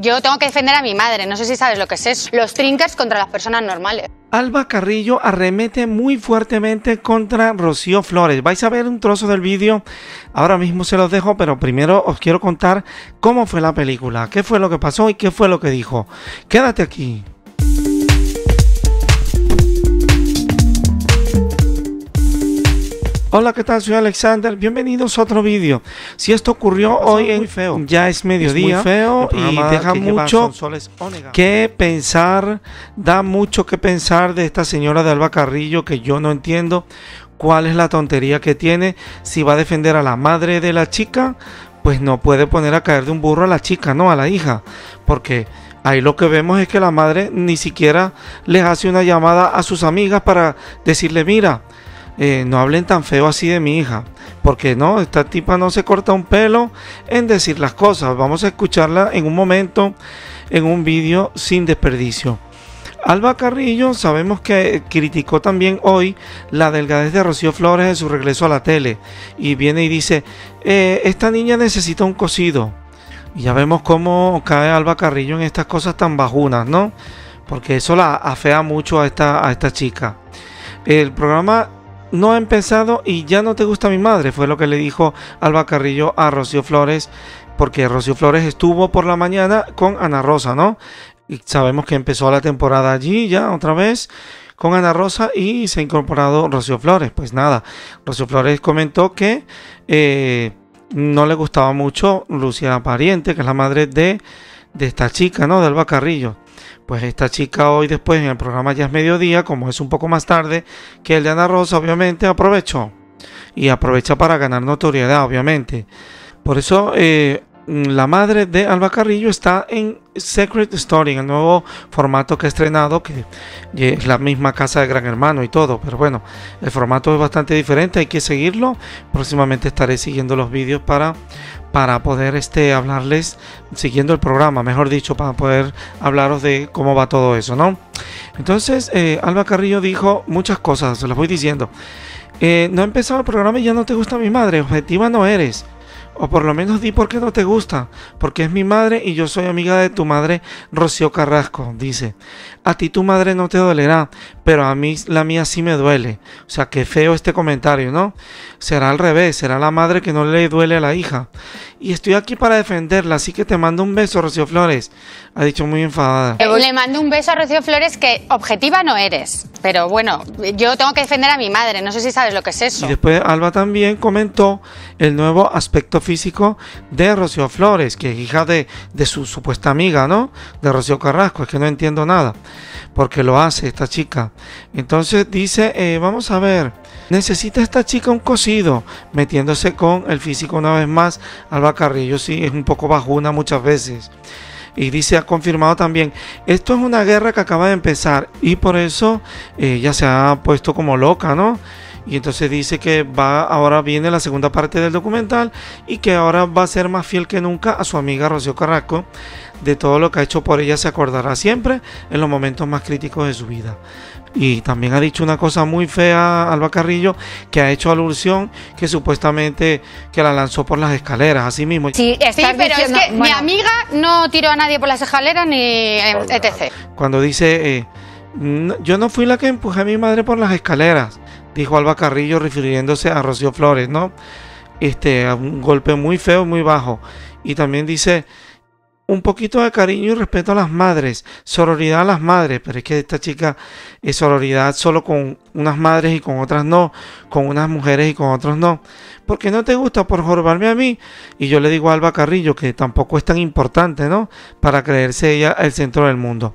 Yo tengo que defender a mi madre, no sé si sabes lo que es eso. Los trinkers contra las personas normales. Alba Carrillo arremete muy fuertemente contra Rocío Flores. Vais a ver un trozo del vídeo, ahora mismo se los dejo, pero primero os quiero contar cómo fue la película, qué fue lo que pasó y qué fue lo que dijo. Quédate aquí. Hola, ¿qué tal? Soy Alexander. Bienvenidos a otro vídeo. Si esto ocurrió hoy en feo, ya es mediodía, feo y deja mucho que pensar, da mucho que pensar de esta señora de Alba Carrillo que yo no entiendo cuál es la tontería que tiene. Si va a defender a la madre de la chica, pues no puede poner a caer de un burro a la chica, no a la hija, porque ahí lo que vemos es que la madre ni siquiera les hace una llamada a sus amigas para decirle, mira, eh, no hablen tan feo así de mi hija, porque no, esta tipa no se corta un pelo en decir las cosas. Vamos a escucharla en un momento, en un vídeo sin desperdicio. Alba Carrillo sabemos que criticó también hoy la delgadez de Rocío Flores en su regreso a la tele y viene y dice, eh, esta niña necesita un cosido. Y ya vemos cómo cae Alba Carrillo en estas cosas tan bajunas, ¿no? Porque eso la afea mucho a esta, a esta chica. El programa no ha empezado y ya no te gusta mi madre, fue lo que le dijo Alba Carrillo a Rocío Flores, porque Rocío Flores estuvo por la mañana con Ana Rosa, ¿no? Y sabemos que empezó la temporada allí ya otra vez con Ana Rosa y se ha incorporado Rocío Flores. Pues nada, Rocío Flores comentó que eh, no le gustaba mucho Lucia Pariente, que es la madre de, de esta chica, ¿no? De Alba Carrillo. Pues esta chica hoy después en el programa ya es mediodía, como es un poco más tarde que el de Ana Rosa, obviamente aprovechó. Y aprovecha para ganar notoriedad, obviamente. Por eso eh, la madre de Alba Carrillo está en Secret Story, en el nuevo formato que ha estrenado, que es la misma casa de Gran Hermano y todo. Pero bueno, el formato es bastante diferente, hay que seguirlo. Próximamente estaré siguiendo los vídeos para para poder este, hablarles, siguiendo el programa, mejor dicho, para poder hablaros de cómo va todo eso, ¿no? Entonces, eh, Alba Carrillo dijo muchas cosas, se las voy diciendo. Eh, no ha empezado el programa y ya no te gusta mi madre, objetiva no eres. O por lo menos di por qué no te gusta. Porque es mi madre y yo soy amiga de tu madre, Rocío Carrasco. Dice, a ti tu madre no te dolerá, pero a mí la mía sí me duele. O sea, qué feo este comentario, ¿no? Será al revés, será la madre que no le duele a la hija. Y estoy aquí para defenderla, así que te mando un beso, Rocío Flores. Ha dicho muy enfadada. Le mando un beso a Rocío Flores que objetiva no eres. Pero bueno, yo tengo que defender a mi madre, no sé si sabes lo que es eso. Y después Alba también comentó el nuevo aspecto físico de Rocío Flores, que es hija de, de su supuesta amiga, ¿no? De Rocío Carrasco, es que no entiendo nada, porque lo hace esta chica. Entonces dice, eh, vamos a ver, necesita esta chica un cosido, metiéndose con el físico una vez más. Alba Carrillo sí es un poco bajuna muchas veces. Y dice, ha confirmado también, esto es una guerra que acaba de empezar y por eso ella se ha puesto como loca, ¿no? Y entonces dice que va, ahora viene la segunda parte del documental y que ahora va a ser más fiel que nunca a su amiga Rocío Carrasco. De todo lo que ha hecho por ella se acordará siempre en los momentos más críticos de su vida. Y también ha dicho una cosa muy fea Alba Carrillo, que ha hecho alusión que supuestamente que la lanzó por las escaleras, así mismo. Sí, pero es que mi amiga no tiró a nadie por las escaleras ni etc. Cuando dice, eh, yo no fui la que empujé a mi madre por las escaleras dijo Alba Carrillo refiriéndose a Rocío Flores, ¿no? Este, un golpe muy feo, muy bajo. Y también dice un poquito de cariño y respeto a las madres, sororidad a las madres, pero es que esta chica es sororidad solo con unas madres y con otras no, con unas mujeres y con otros no. Porque no te gusta por jorobarme a mí. Y yo le digo a Alba Carrillo que tampoco es tan importante, ¿no? Para creerse ella el centro del mundo.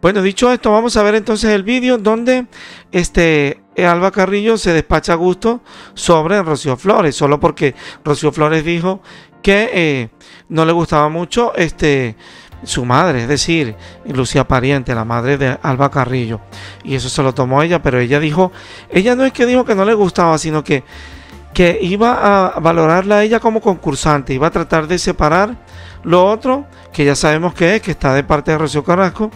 Bueno, dicho esto, vamos a ver entonces el vídeo donde este Alba Carrillo se despacha a gusto sobre Rocío Flores, solo porque Rocío Flores dijo que eh, no le gustaba mucho este su madre, es decir, Lucía Pariente, la madre de Alba Carrillo. Y eso se lo tomó ella, pero ella dijo, ella no es que dijo que no le gustaba, sino que, que iba a valorarla a ella como concursante, iba a tratar de separar lo otro, que ya sabemos que es, que está de parte de Rocío Carrasco,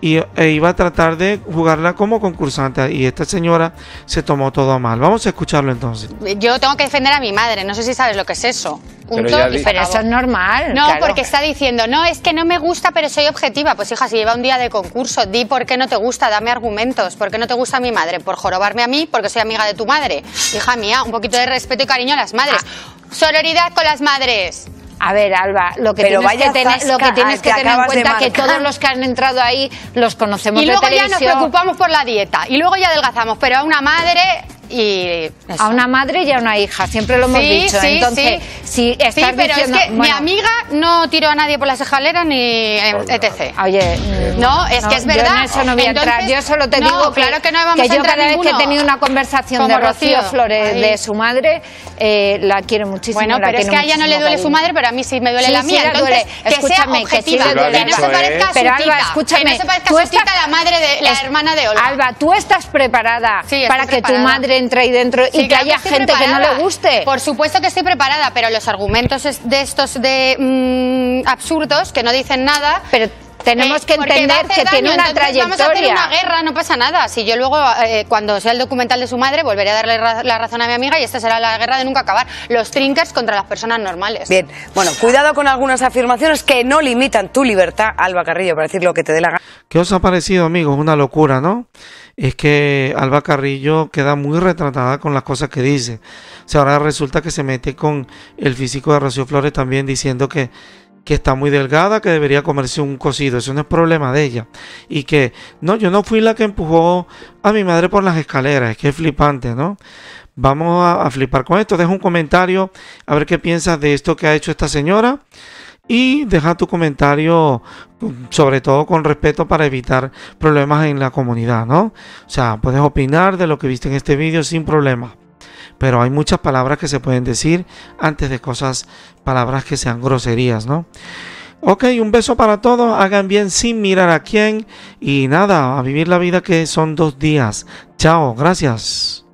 y, e iba a tratar de jugarla como concursante y esta señora se tomó todo a mal. Vamos a escucharlo entonces. Yo tengo que defender a mi madre, no sé si sabes lo que es eso. Punto pero, eso es normal. No, porque está diciendo, no, es que no me gusta, pero soy objetiva. Pues hija, si lleva un día de concurso, di por qué no te gusta, dame argumentos. ¿Por qué no te gusta mi madre? Por jorobarme a mí, porque soy amiga de tu madre. Hija mía, un poquito de respeto y cariño a las madres. Ah. Sororidad con las madres. A ver, Alba, lo que tienes que, tener, lo que, tienes que, tener en cuenta es que todos los que han entrado ahí los conocemos y luego ya nos preocupamos por la dieta y luego ya adelgazamos, pero a una madre y a una madre y a una hija, siempre lo hemos dicho. Sí, Entonces, si estás pero es que mi amiga no tiró a nadie por las escaleras ni etc. Oye, no, es que es verdad. Yo eso no voy a entrar. Yo solo te digo claro que, no que yo cada vez que he tenido una conversación de Rocío, Flores de su madre, eh, la quiero muchísimo. Bueno, pero es que a ella no le duele su madre, pero a mí sí me duele la mía. Entonces, que escúchame, sea objetiva, que, no se parezca a su pero Alba, escúchame, que no se parezca a su tita, la madre de la hermana de Olga. Alba, tú estás preparada para que tu madre entre ahí dentro y que haya gente que no le guste. Por supuesto que estoy preparada, pero los argumentos de estos de mm, absurdos que no dicen nada. Pero tenemos que entender que tiene una trayectoria. Vamos a hacer una guerra, no pasa nada. Si yo luego, eh, cuando sea el documental de su madre, volveré a darle la razón a mi amiga y esta será la guerra de nunca acabar. Los trinkers contra las personas normales. Bien, bueno, cuidado con algunas afirmaciones que no limitan tu libertad, Alba Carrillo, para decir lo que te dé la gana. ¿Qué os ha parecido, amigos? Una locura, ¿no? Es que Alba Carrillo queda muy retratada con las cosas que dice. O sea, ahora resulta que se mete con el físico de Rocío Flores también diciendo que que está muy delgada, que debería comerse un cocido. Eso no es problema de ella. Y que, no, yo no fui la que empujó a mi madre por las escaleras. Es que es flipante, ¿no? Vamos a, flipar con esto. Deja un comentario a ver qué piensas de esto que ha hecho esta señora. Y deja tu comentario, sobre todo con respeto para evitar problemas en la comunidad, ¿no? O sea, puedes opinar de lo que viste en este vídeo sin problema pero hay muchas palabras que se pueden decir antes de cosas, palabras que sean groserías, ¿no? Ok, un beso para todos, hagan bien sin mirar a quién y nada, a vivir la vida que son dos días. Chao, gracias.